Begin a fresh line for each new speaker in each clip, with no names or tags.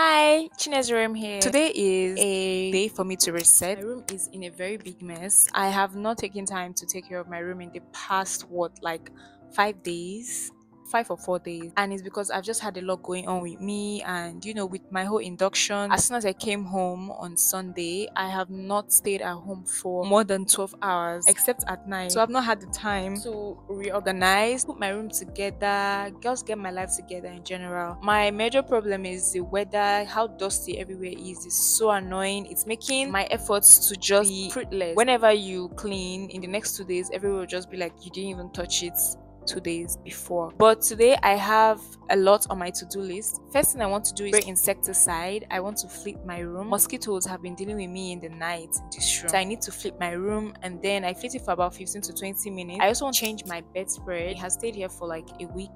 Hi, Chinezerem here. Today is a day for me to reset. My room is in a very big mess. I have not taken time to take care of my room in the past what like five days five or four days. And it's because i've just had a lot going on with me and you know with my whole induction. As soon as i came home on sunday i have not stayed at home for more than 12 hours except at night. So i've not had the time to reorganize put my room together just get my life together in general. My major problem is the weather. How dusty everywhere is. Is so annoying. It's making my efforts to just be fruitless. Whenever you clean in the next two days everywhere will just be like you didn't even touch it two days before. But today I have a lot on my to-do list. First thing I want to do is spray insecticide. I want to flip my room. Mosquitoes have been dealing with me in the night in this room. So I need to flip my room and then I flip it for about 15 to 20 minutes. I also want to change my bedspread. It has stayed here for like a week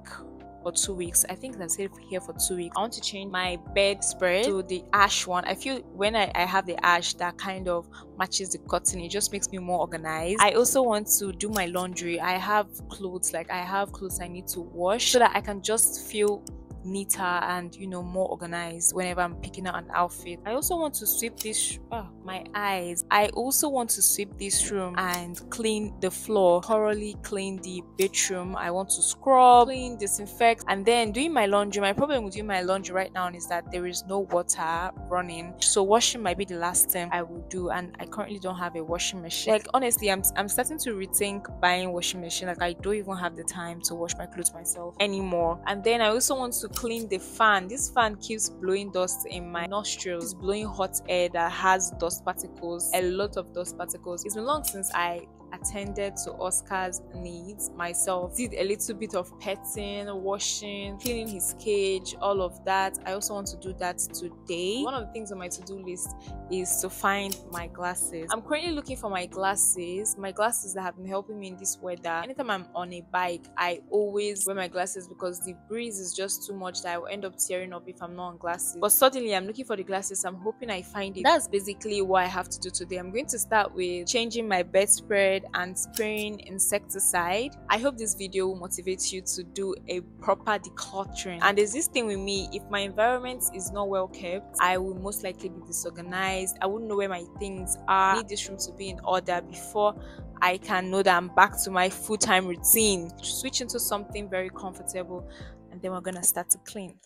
for two weeks. I think I stayed here for two weeks. I want to change my bedspread to the ash one. I feel when I, I have the ash that kind of matches the cotton, it just makes me more organized. I also want to do my laundry. I have clothes, like I have clothes I need to wash so that I can just feel neater and you know more organized whenever i'm picking out an outfit. I also want to sweep this oh, my eyes. I also want to sweep this room and clean the floor thoroughly clean the bedroom. I want to scrub clean disinfect and then doing my laundry. My problem with doing my laundry right now is that there is no water running. So washing might be the last thing i will do and i currently don't have a washing machine. Like honestly i'm, I'm starting to rethink buying washing machine. Like i don't even have the time to wash my clothes myself anymore. And then i also want to clean the fan. This fan keeps blowing dust in my nostrils, blowing hot air that has dust particles, a lot of dust particles. It's been long since I attended to Oscar's needs myself. Did a little bit of petting, washing, cleaning his cage, all of that. I also want to do that today. One of the things on my to-do list is to find my glasses. I'm currently looking for my glasses, my glasses that have been helping me in this weather. Anytime I'm on a bike, I always wear my glasses because the breeze is just too much that I will end up tearing up if I'm not on glasses. But suddenly I'm looking for the glasses. I'm hoping I find it. That's basically what I have to do today. I'm going to start with changing my bedspread and spraying insecticide. I hope this video will motivate you to do a proper decluttering. And there's this thing with me, if my environment is not well kept, I will most likely be disorganized. I wouldn't know where my things are. I need this room to be in order before I can know that I'm back to my full-time routine. Switch into something very comfortable and then we're gonna start to clean.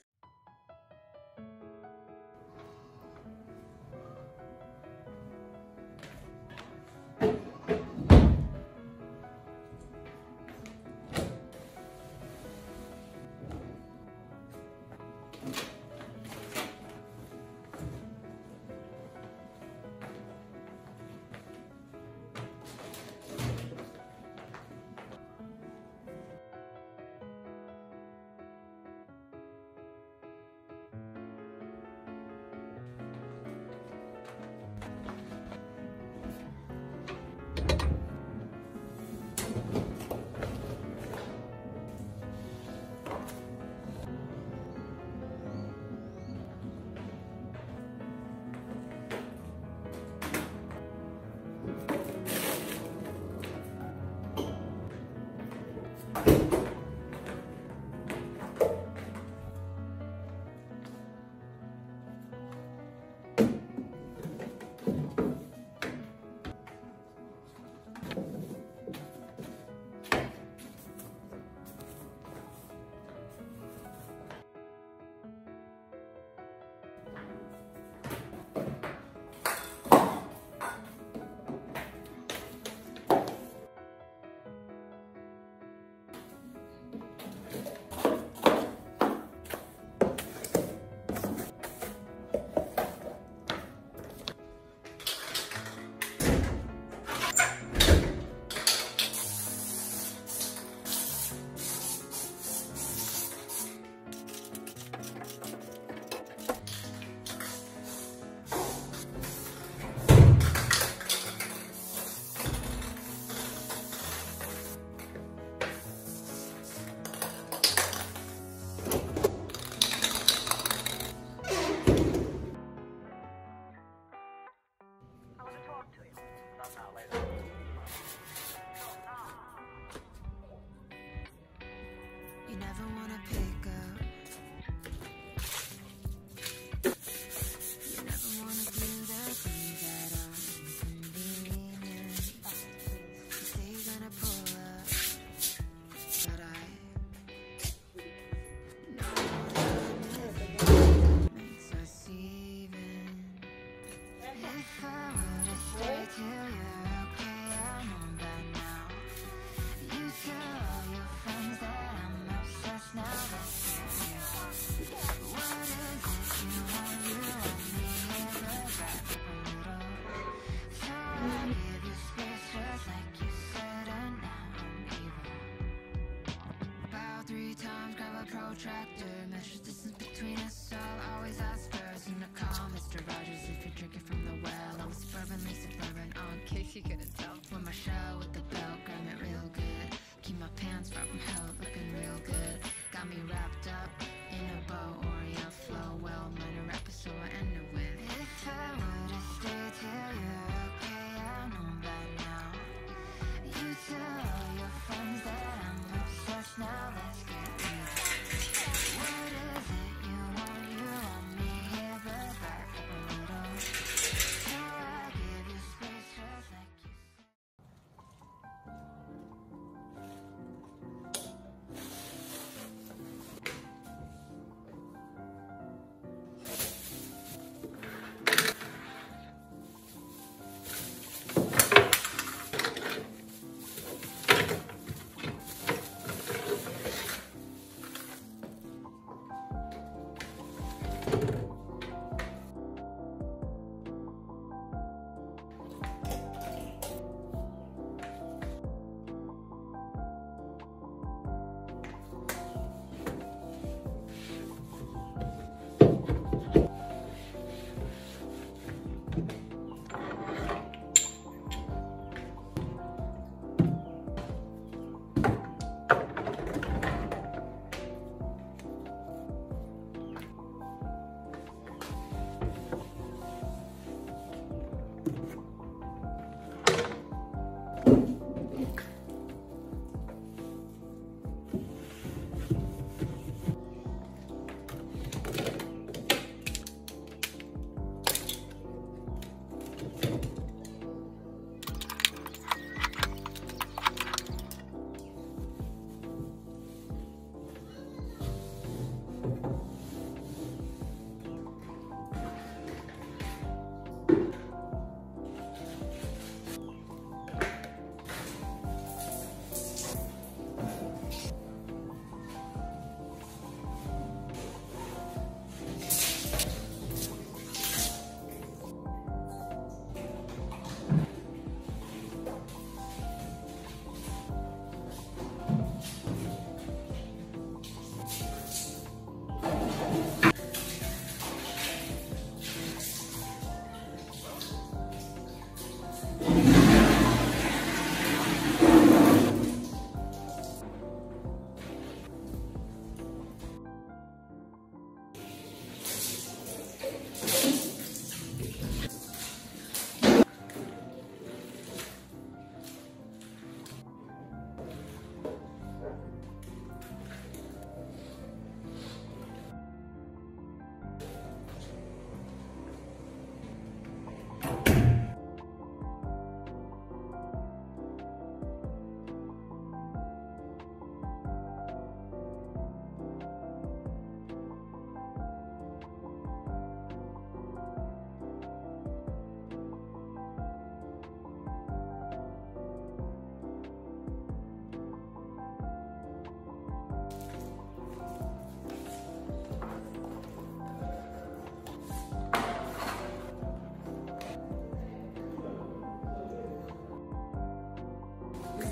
never want protractor. Measures distance between us all Always ask first in the call Mr. Rogers if you're drinking from the well. I'm suburbanly suburban oh, in case you couldn't tell. Wear my shell with the belt, grab it real good. Keep my pants far from hell, looking real good. Got me wrapped up in a bow, Oreo flow. Well, minor episode I end it with If I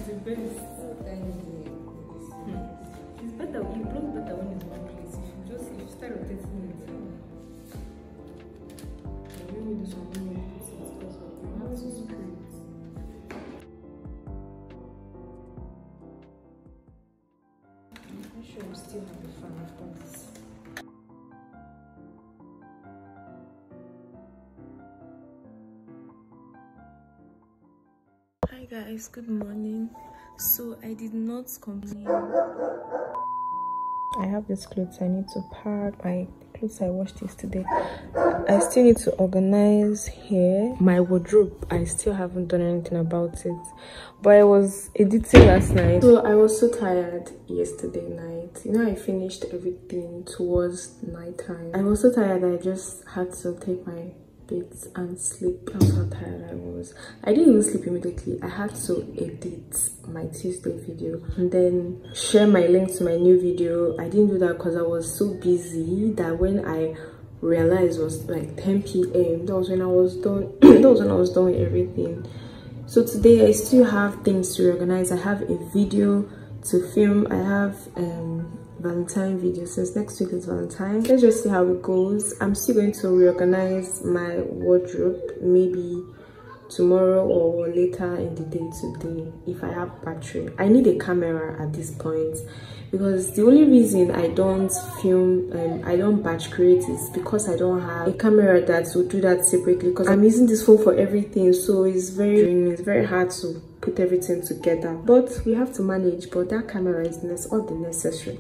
It's the best. It's better. You block better when it's one place. If you just if you start rotating it, maybe it because. I'm sure we still have the fan after this. Guys, good morning. So I did not complain. I have these clothes I need to pack. My clothes I washed yesterday. I still need to organize here. My wardrobe, I still haven't done anything about it. But I was editing last night. So I was so tired yesterday night. You know, I finished everything towards night time I was so tired I just had to take my bits and sleep. That's how tired I was. I didn't even sleep immediately. I had to edit my Tuesday video and then share my link to my new video. I didn't do that because I was so busy that when I realized it was like 10 p.m. That was when I was done. that was when I was done with everything. So today I still have things to organize. I have a video to film. I have um valentine video. Since next week is valentine. Let's just see how it goes. I'm still going to reorganize my wardrobe maybe tomorrow or later in the day today if i have battery. I need a camera at this point because the only reason i don't film and um, i don't batch create is because i don't have a camera that will do that separately because i'm using this phone for everything. So it's very it's very hard to put everything together. But we have to manage but that camera is all the necessary